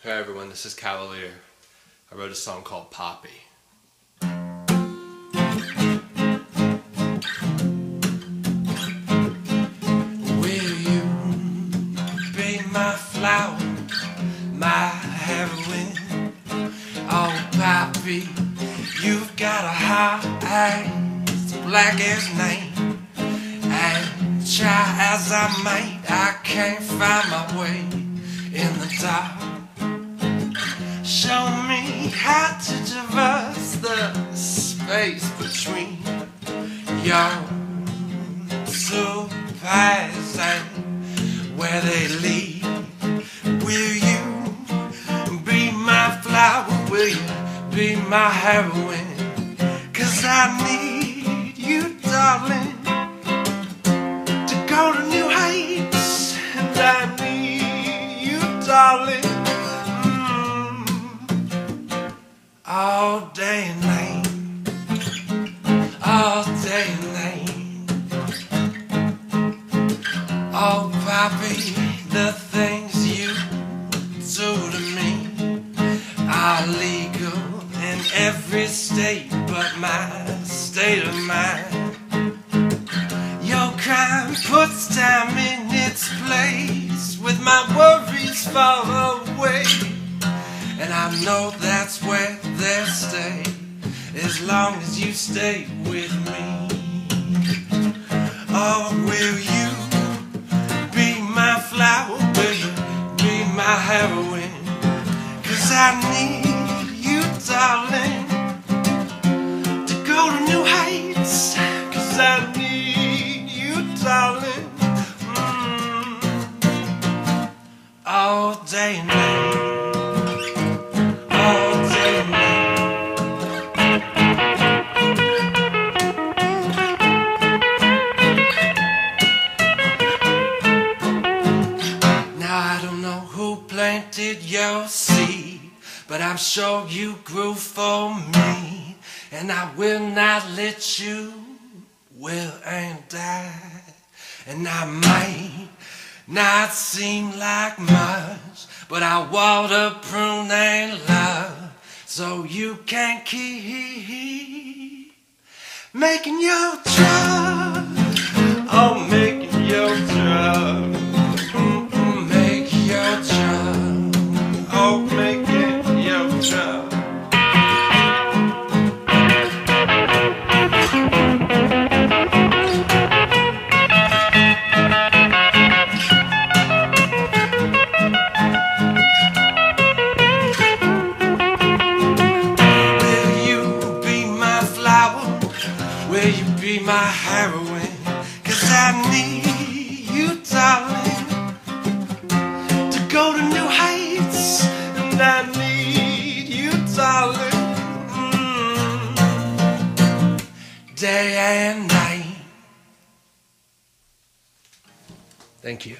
Hey everyone, this is Kavalier. I wrote a song called Poppy. Will you be my flower, my heroin? Oh, Poppy, you've got a heart as black as night. And try as I might, I can't find my way in the dark. Show me how to traverse the space between your two and where they lead. Will you be my flower? Will you be my heroin? Cause I need you, darling, to go to new heights. And I need you, darling, Poppy, the things you do to me are legal in every state but my state of mind. Your crime puts time in its place with my worries far away. And I know that's where they'll stay as long as you stay with me. Oh, will you I need you, darling, to go to new I need you, darling, mm, all day and night. All day and night. Now I don't know who planted your seed, but I'm sure you grew for me, and I will not let you will and die. And I might not seem like much, but I water, prune, and love, so you can keep making your drug. My heroin? Cause I need you, darling, to go to new heights. And I need you, darling, mm, day and night. Thank you.